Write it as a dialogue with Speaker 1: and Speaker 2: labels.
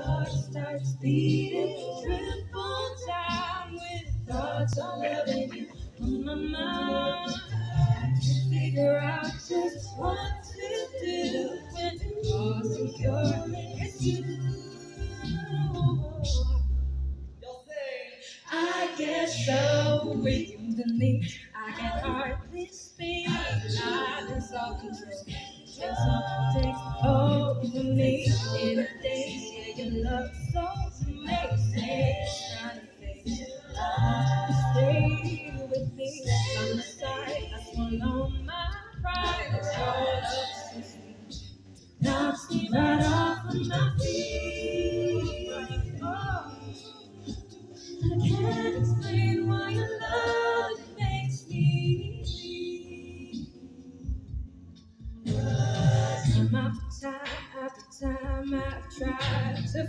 Speaker 1: heart starts beating triple time with thoughts of loving you on my mind. I can't figure out just what to do when it's all secure. It's you. I get so weak underneath. I can hardly speak. I lose all Trying to it. Stay with me. By my side, I my pride. Me right off of my feet. I can't explain why your love makes me after time I've tried to